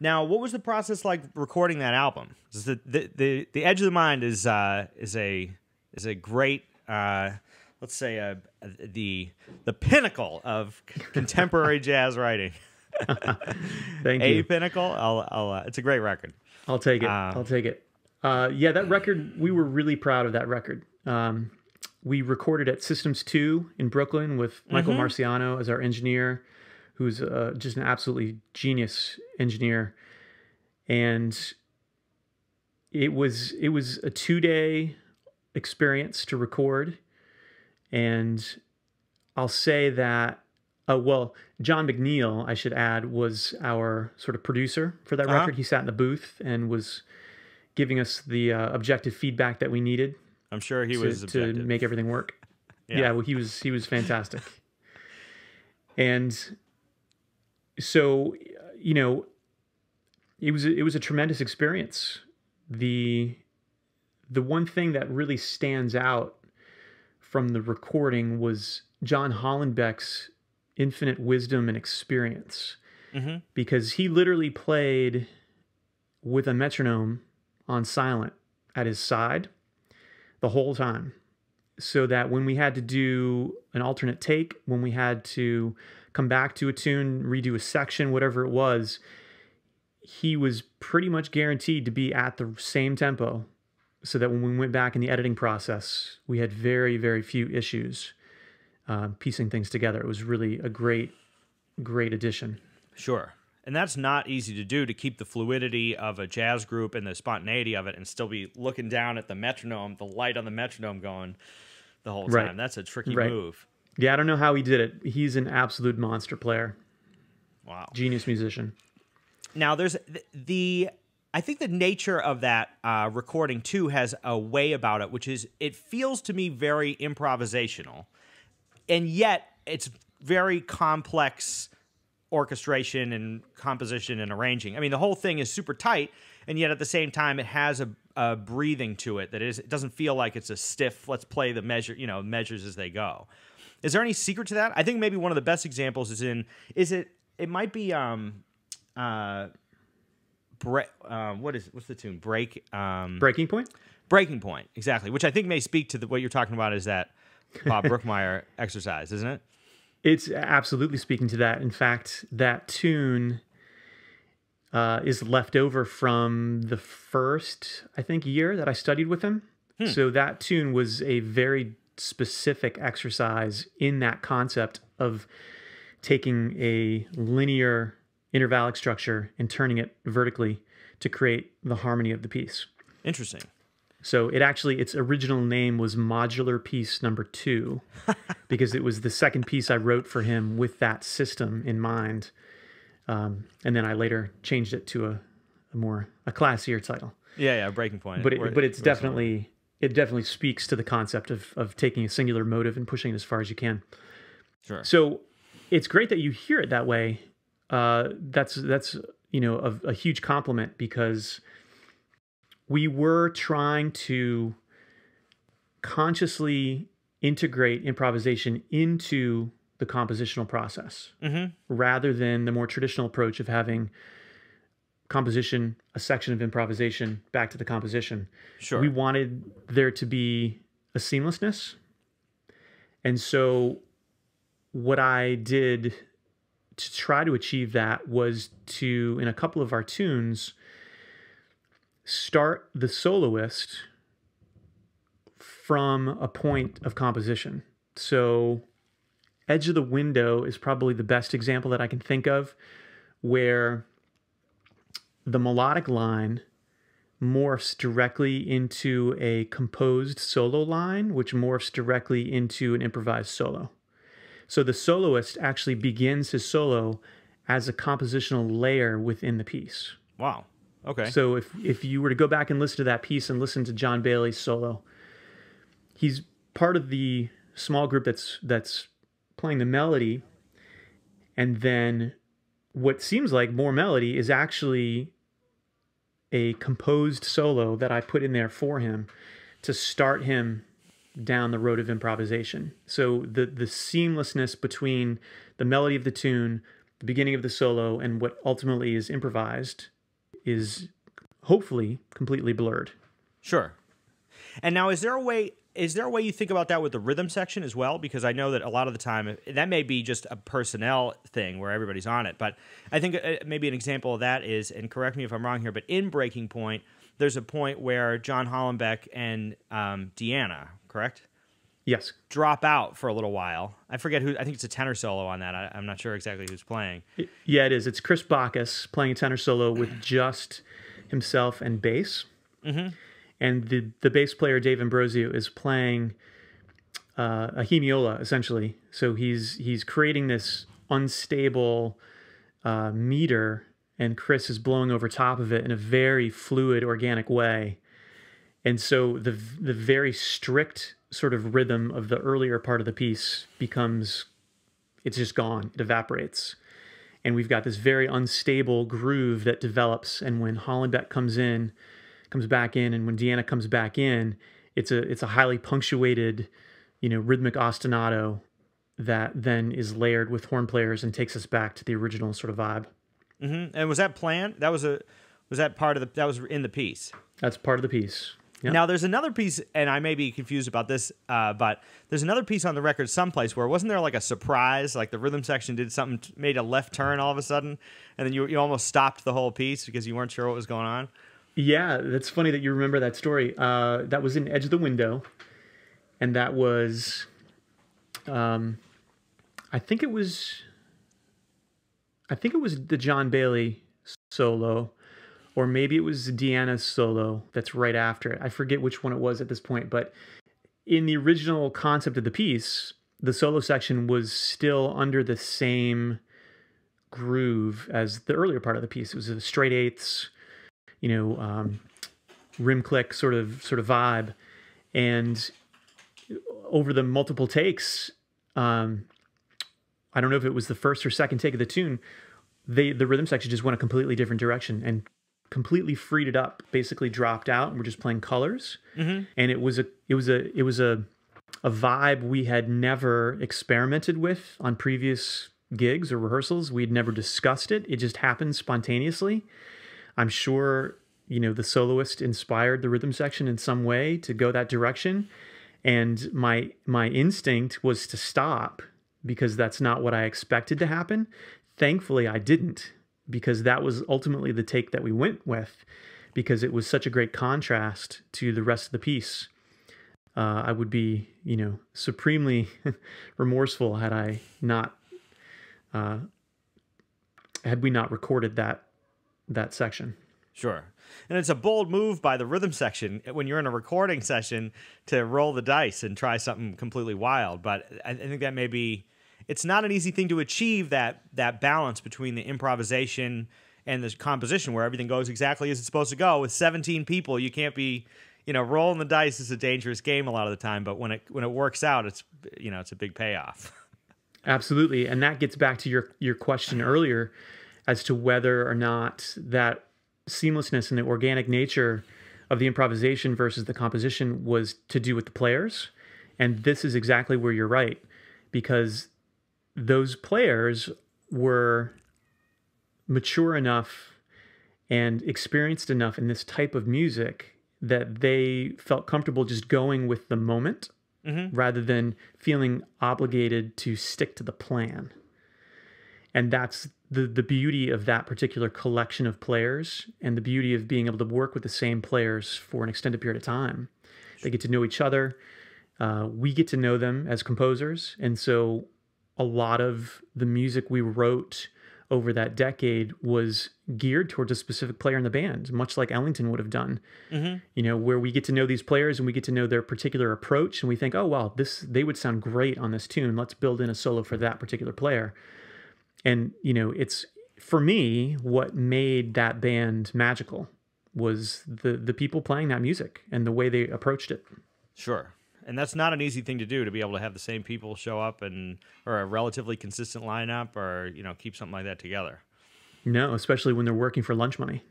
Now, what was the process like recording that album? The, the the the Edge of the Mind is uh, is a is a great uh, let's say uh, the the pinnacle of contemporary jazz writing. Thank a you. A pinnacle. I'll, I'll uh, it's a great record. I'll take it. Uh, I'll take it. Uh, yeah, that record. We were really proud of that record. Um, we recorded at Systems Two in Brooklyn with Michael Marciano as our engineer, who's uh, just an absolutely genius engineer, and it was it was a two day experience to record, and I'll say that. Uh, well, John McNeil, I should add, was our sort of producer for that Uh-huh. record. He sat in the booth and was giving us the uh, objective feedback that we needed I'm sure he to, was to make everything work. Yeah. Yeah. well, he was he was fantastic. and so, you know, it was it was a tremendous experience. The the one thing that really stands out from the recording was John Hollenbeck's infinite wisdom and experience Mhm. because he literally played with a metronome on silent at his side the whole time so that when we had to do an alternate take when we had to come back to a tune redo a section whatever it was he was pretty much guaranteed to be at the same tempo so that when we went back in the editing process we had very very few issues uh, piecing things together it was really a great great addition Sure. And that's not easy to do to keep the fluidity of a jazz group and the spontaneity of it and still be looking down at the metronome, the light on the metronome going the whole time. Right. That's a tricky Right. move. Yeah i don't know how he did it he's an absolute monster player Wow. genius musician Now, there's the, the I think the nature of that uh, recording too has a way about it, which is it feels to me very improvisational, and yet it's very complex orchestration and composition and arranging. I mean, the whole thing is super tight, and yet at the same time, it has a, a breathing to it that is. It doesn't feel like it's a stiff. Let's play the measure, you know, measures as they go. Is there any secret to that? I think maybe one of the best examples is in. Is it? It might be. Um, uh, bre- uh, what is what's the tune? Break. Um, breaking point breaking point exactly, which I think may speak to the, what you're talking about. Is that Bob Brookmeyer exercise, isn't it? It's absolutely speaking to that. In fact, that tune uh, is left over from the first, I think, year that I studied with him. So that tune was a very specific exercise in that concept of taking a linear intervallic structure and turning it vertically to create the harmony of the piece. Interesting. So it actually its original name was modular piece number two, because it was the second piece I wrote for him with that system in mind, um, and then I later changed it to a, a more a classier title. Yeah, yeah, breaking point. But it, but it's definitely it definitely speaks to the concept of of taking a singular motive and pushing it as far as you can. Sure. So it's great that you hear it that way. Uh, that's that's you know a, a huge compliment because we were trying to consciously integrate improvisation into the compositional process rather than the more traditional approach of having composition a section of improvisation back to the composition Sure. we wanted there to be a seamlessness and so what I did to try to achieve that was to, in a couple of our tunes, start the soloist from a point of composition. So, Edge of the Window is probably the best example that I can think of where the melodic line morphs directly into a composed solo line, which morphs directly into an improvised solo. So the soloist actually begins his solo as a compositional layer within the piece. wow. Okay. So if if you were to go back and listen to that piece and listen to John Bailey's solo, he's part of the small group that's that's playing the melody, and then what seems like more melody is actually a composed solo that I put in there for him to start him down the road of improvisation. So the the seamlessness between the melody of the tune, the beginning of the solo and what ultimately is improvised is hopefully completely blurred. Sure. And now, is there a way? Is there a way you think about that with the rhythm section as well? Because I know that a lot of the time that may be just a personnel thing where everybody's on it. But I think uh, maybe an example of that is, and correct me if I'm wrong here, but in Breaking Point, there's a point where John Hollenbeck and um, Deanna, correct? Yes. Drop out for a little while. I forget who. I think it's a tenor solo on that. I, am not sure exactly who's playing. Yeah, it is. It's Chris Bacchus playing a tenor solo with just himself and bass. Mm-hmm. And the the bass player Dave Ambrosio is playing uh, a hemiola essentially. So he's he's creating this unstable uh, meter, and Chris is blowing over top of it in a very fluid, organic way. And so the the very strict sort of rhythm of the earlier part of the piece becomes it's just gone it evaporates and we've got this very unstable groove that develops and when hollenbeck comes in comes back in and when deanna comes back in it's a it's a highly punctuated you know rhythmic ostinato that then is layered with horn players and takes us back to the original sort of vibe mm-hmm. and was that planned that was a was that part of the that was in the piece that's part of the piece Yep. Now, there's another piece, and I may be confused about this, uh, but there's another piece on the record someplace where wasn't there like a surprise, like the rhythm section did something, made a left turn all of a sudden, and then you you almost stopped the whole piece because you weren't sure what was going on. Yeah, that's funny that you remember that story. Uh, that was in Edge of the Window, and that was, um, I think it was, I think it was the John Bailey solo or maybe it was Deanna's solo that's right after it. I forget which one it was at this point, but in the original concept of the piece, the solo section was still under the same groove as the earlier part of the piece. It was a straight eighths, you know, um, rim click sort of sort of vibe, and over the multiple takes, um, I don't know if it was the first or second take of the tune, they the rhythm section just went a completely different direction and completely freed it up, basically dropped out, and we're just playing colors. Mm-hmm. And it was a it was a it was a a vibe we had never experimented with on previous gigs or rehearsals. We'd never discussed it. It just happened spontaneously. I'm sure you know the soloist inspired the rhythm section in some way to go that direction and my my instinct was to stop because that's not what I expected to happen. Thankfully I didn't because that was ultimately the take that we went with because it was such a great contrast to the rest of the piece. Uh, I would be, you know, supremely remorseful had I not, uh, had we not recorded that that section. Sure, and it's a bold move by the rhythm section when you're in a recording session to roll the dice and try something completely wild. But I, think that may be it's not an easy thing to achieve that that balance between the improvisation and the composition where everything goes exactly as it's supposed to go. With 17 people, you can't be, you know, rolling the dice is a dangerous game a lot of the time, but when it when it works out, it's you know, it's a big payoff. Absolutely. And that gets back to your your question earlier as to whether or not that seamlessness and the organic nature of the improvisation versus the composition was to do with the players. And this is exactly where you're right because those players were mature enough and experienced enough in this type of music that they felt comfortable just going with the moment mm-hmm. rather than feeling obligated to stick to the plan. And that's the the beauty of that particular collection of players and the beauty of being able to work with the same players for an extended period of time. They get to know each other. Uh, we get to know them as composers, and so a lot of the music we wrote over that decade was geared towards a specific player in the band, much like Ellington would have done. Mm-hmm. You know, where we get to know these players and we get to know their particular approach, and we think, oh wow, this they would sound great on this tune. Let's build in a solo for that particular player. And you know, it's for me what made that band magical was the the people playing that music and the way they approached it. Sure and that's not an easy thing to do to be able to have the same people show up and or a relatively consistent lineup or you know keep something like that together. No, especially when they're working for lunch money.